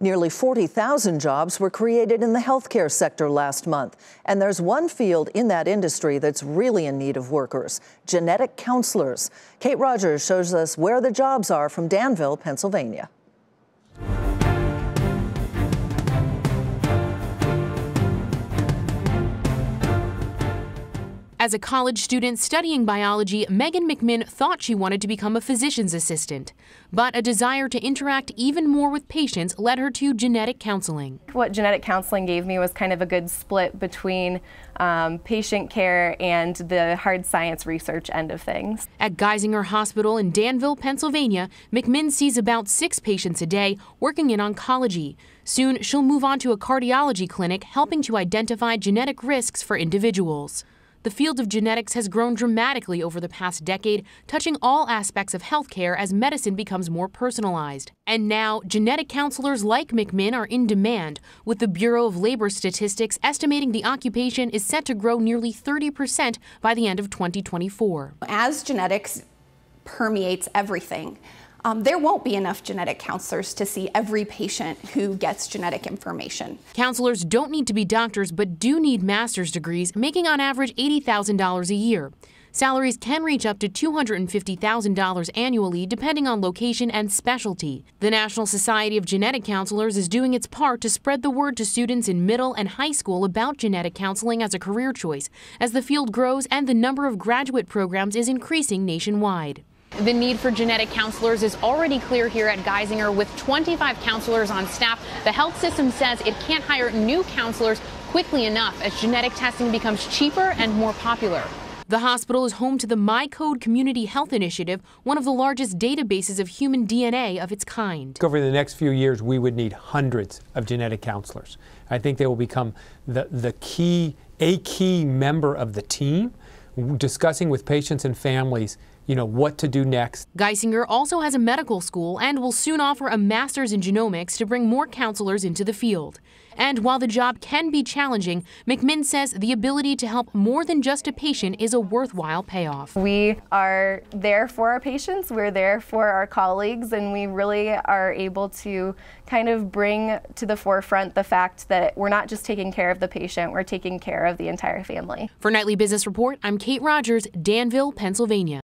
Nearly 40,000 jobs were created in the healthcare sector last month. And there's one field in that industry that's really in need of workers genetic counselors. Kate Rogers shows us where the jobs are from Danville, Pennsylvania. As a college student studying biology, Megan McMinn thought she wanted to become a physician's assistant. But a desire to interact even more with patients led her to genetic counseling. What genetic counseling gave me was kind of a good split between um, patient care and the hard science research end of things. At Geisinger Hospital in Danville, Pennsylvania, McMinn sees about six patients a day working in oncology. Soon, she'll move on to a cardiology clinic helping to identify genetic risks for individuals. The field of genetics has grown dramatically over the past decade, touching all aspects of healthcare as medicine becomes more personalized. And now, genetic counselors like McMinn are in demand, with the Bureau of Labor Statistics estimating the occupation is set to grow nearly 30% by the end of 2024. As genetics permeates everything, um, there won't be enough genetic counselors to see every patient who gets genetic information. Counselors don't need to be doctors, but do need master's degrees, making on average $80,000 a year. Salaries can reach up to $250,000 annually, depending on location and specialty. The National Society of Genetic Counselors is doing its part to spread the word to students in middle and high school about genetic counseling as a career choice, as the field grows and the number of graduate programs is increasing nationwide. The need for genetic counselors is already clear here at Geisinger with 25 counselors on staff. The health system says it can't hire new counselors quickly enough as genetic testing becomes cheaper and more popular. The hospital is home to the MyCode Community Health Initiative, one of the largest databases of human DNA of its kind. Over the next few years, we would need hundreds of genetic counselors. I think they will become the, the key, a key member of the team, discussing with patients and families you know, what to do next. Geisinger also has a medical school and will soon offer a master's in genomics to bring more counselors into the field. And while the job can be challenging, McMinn says the ability to help more than just a patient is a worthwhile payoff. We are there for our patients, we're there for our colleagues, and we really are able to kind of bring to the forefront the fact that we're not just taking care of the patient, we're taking care of the entire family. For Nightly Business Report, I'm Kate Rogers, Danville, Pennsylvania.